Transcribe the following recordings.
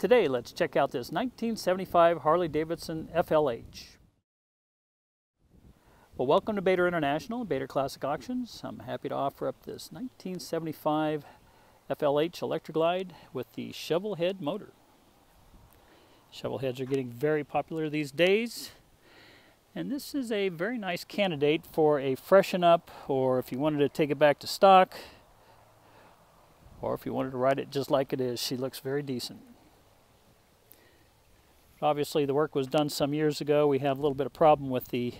Today, let's check out this 1975 Harley-Davidson FLH. Well, welcome to Bator International, Bator Classic Auctions. I'm happy to offer up this 1975 FLH Electra Glide with the shovel head motor. Shovel heads are getting very popular these days. And this is a very nice candidate for a freshen up or if you wanted to take it back to stock or if you wanted to ride it just like it is. She looks very decent. Obviously the work was done some years ago. We have a little bit of problem with the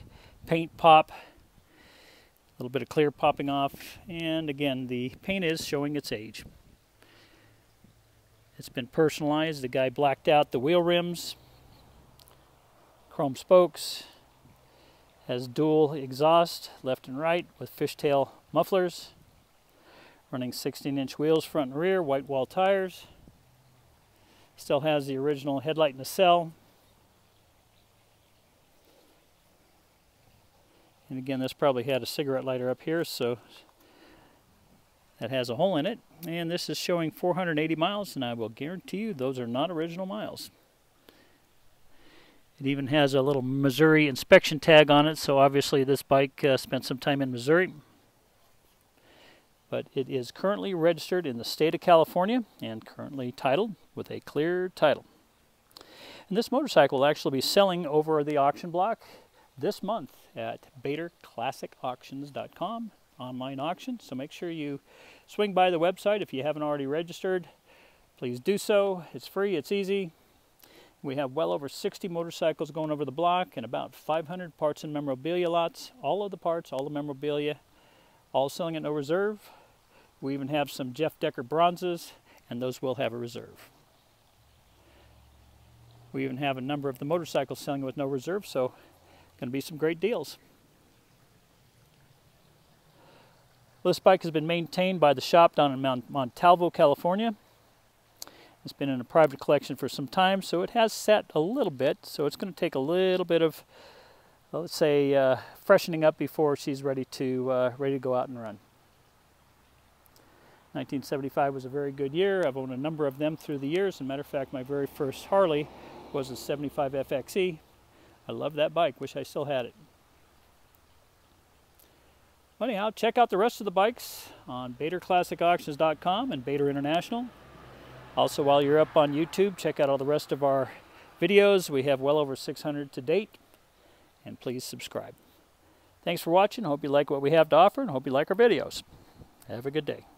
paint pop. A little bit of clear popping off. And again, the paint is showing its age. It's been personalized. The guy blacked out the wheel rims. Chrome spokes has dual exhaust left and right with fishtail mufflers running 16 inch wheels front and rear white wall tires still has the original headlight nacelle and again this probably had a cigarette lighter up here so that has a hole in it. And this is showing 480 miles and I will guarantee you those are not original miles. It even has a little Missouri inspection tag on it, so obviously this bike uh, spent some time in Missouri. But it is currently registered in the state of California and currently titled with a clear title. And this motorcycle will actually be selling over the auction block this month at BatorClassicAuctions.com online auction. So make sure you swing by the website if you haven't already registered. Please do so. It's free, it's easy. We have well over 60 motorcycles going over the block and about 500 parts and memorabilia lots. All of the parts, all the memorabilia, all selling at no reserve. We even have some Jeff Decker bronzes, and those will have a reserve. We even have a number of the motorcycles selling with no reserve, so going to be some great deals. This bike has been maintained by the shop down in Mount Montalvo, California. It's been in a private collection for some time, so it has set a little bit. So it's going to take a little bit of, let's say, uh, freshening up before she's ready to uh, ready to go out and run. 1975 was a very good year. I've owned a number of them through the years. As a matter of fact, my very first Harley was a 75 FXE. I love that bike. Wish I still had it. Anyhow, check out the rest of the bikes on BatorClassicAuctions.com and Bator International. Also, while you're up on YouTube, check out all the rest of our videos. We have well over 600 to date. And please subscribe. Thanks for watching. Hope you like what we have to offer and hope you like our videos. Have a good day.